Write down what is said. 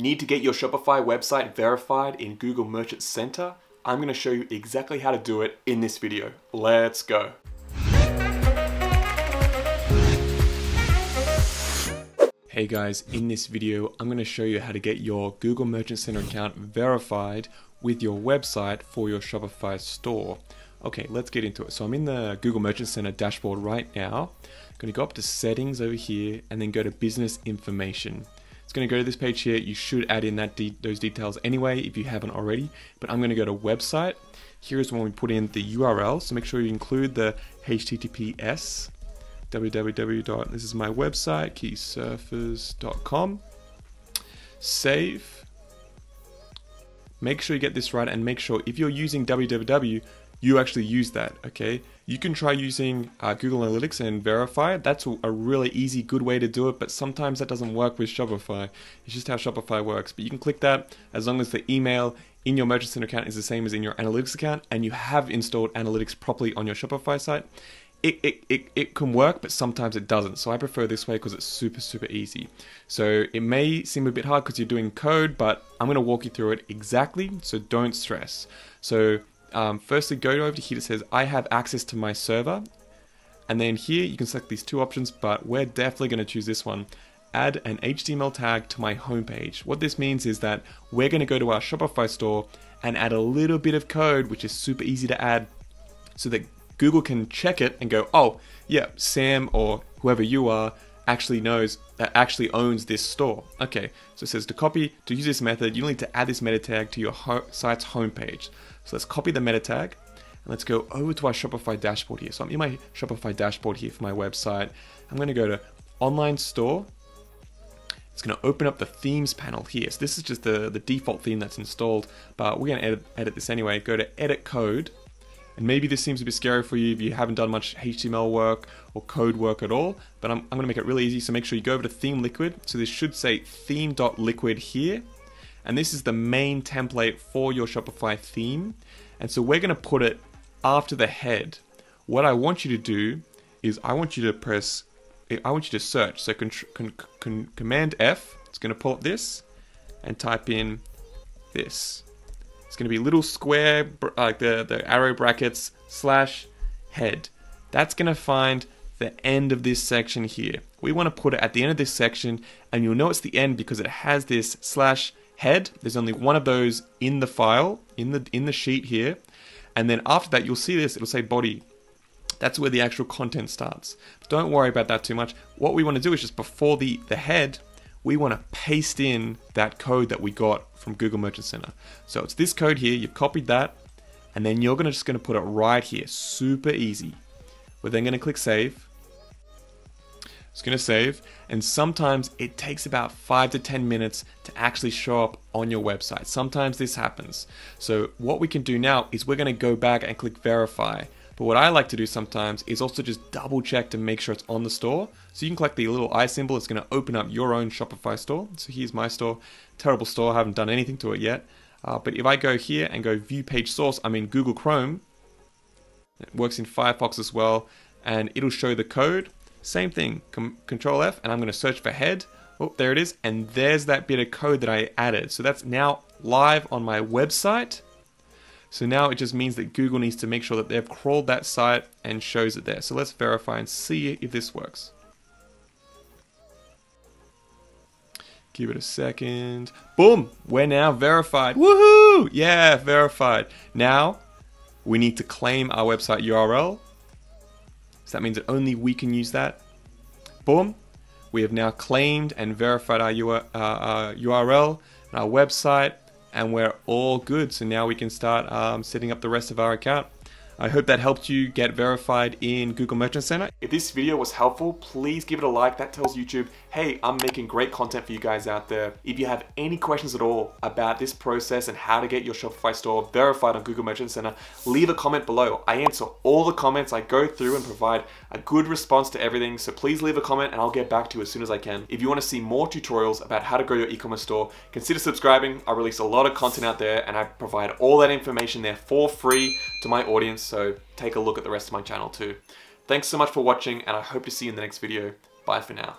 Need to get your Shopify website verified in Google Merchant Center? I'm gonna show you exactly how to do it in this video. Let's go. Hey guys, in this video, I'm going to show you how to get your Google Merchant Center account verified with your website for your Shopify store. Okay, let's get into it. So I'm in the Google Merchant Center dashboard right now. I'm to go up to settings over here and then go to business information. It's going to go to this page here. You should add in that de those details anyway if you haven't already, but I'm going to go to website. Here's when we put in the URL, so make sure you include the HTTPS www. This is my website, keysurfers.com. Save. Make sure you get this right and make sure if you're using www, you actually use that, okay? You can try using uh, Google Analytics and verify. That's a really easy, good way to do it, but sometimes that doesn't work with Shopify. It's just how Shopify works. But you can click that as long as the email in your Merchant Center account is the same as in your Analytics account and you have installed Analytics properly on your Shopify site it, it, it, it can work, but sometimes it doesn't. So I prefer this way because it's super, super easy. So it may seem a bit hard because you're doing code, but I'm going to walk you through it exactly. So don't stress. So um, firstly, go over to here that says I have access to my server. And then here you can select these two options, but we're definitely going to choose this one. Add an HTML tag to my homepage. What this means is that we're going to go to our Shopify store and add a little bit of code, which is super easy to add so that Google can check it and go, oh, yeah, Sam or whoever you are actually knows that actually owns this store. Okay, so it says to copy, to use this method, you need to add this meta tag to your ho site's homepage. So let's copy the meta tag and let's go over to our Shopify dashboard here. So I'm in my Shopify dashboard here for my website. I'm going to go to online store. It's going to open up the themes panel here. So this is just the, the default theme that's installed, but we're going to edit, edit this anyway. Go to edit code and maybe this seems a bit scary for you if you haven't done much HTML work or code work at all, but I'm, I'm going to make it really easy. So make sure you go over to theme liquid. So this should say theme.liquid here. And this is the main template for your Shopify theme. And so we're going to put it after the head. What I want you to do is I want you to press, I want you to search. So con con con Command F, it's going to pull up this and type in this. It's going to be little square, like the, the arrow brackets, slash head. That's going to find the end of this section here. We want to put it at the end of this section, and you'll know it's the end because it has this slash head. There's only one of those in the file, in the in the sheet here. And then after that, you'll see this, it'll say body. That's where the actual content starts. Don't worry about that too much. What we want to do is just before the, the head, we want to paste in that code that we got from Google Merchant Center. So it's this code here, you've copied that, and then you're gonna just gonna put it right here, super easy. We're then gonna click save. It's gonna save, and sometimes it takes about five to 10 minutes to actually show up on your website. Sometimes this happens. So what we can do now is we're gonna go back and click verify. But what I like to do sometimes is also just double check to make sure it's on the store. So you can click the little eye symbol, it's going to open up your own Shopify store. So here's my store, terrible store, I haven't done anything to it yet. Uh, but if I go here and go view page source, I'm in Google Chrome. It works in Firefox as well, and it'll show the code. Same thing, Com Control F, and I'm going to search for head. Oh, there it is, and there's that bit of code that I added. So that's now live on my website. So now it just means that Google needs to make sure that they've crawled that site and shows it there. So let's verify and see if this works. Give it a second. Boom! We're now verified. Woohoo! Yeah, verified. Now we need to claim our website URL. So that means that only we can use that. Boom! We have now claimed and verified our, uh, URL and our website and we're all good. So now we can start um, setting up the rest of our account. I hope that helped you get verified in Google Merchant Center. If this video was helpful, please give it a like. That tells YouTube, hey, I'm making great content for you guys out there. If you have any questions at all about this process and how to get your Shopify store verified on Google Merchant Center, leave a comment below. I answer all the comments. I go through and provide a good response to everything. So please leave a comment and I'll get back to you as soon as I can. If you want to see more tutorials about how to grow your e-commerce store, consider subscribing. I release a lot of content out there and I provide all that information there for free to my audience so take a look at the rest of my channel too. Thanks so much for watching and I hope to see you in the next video. Bye for now.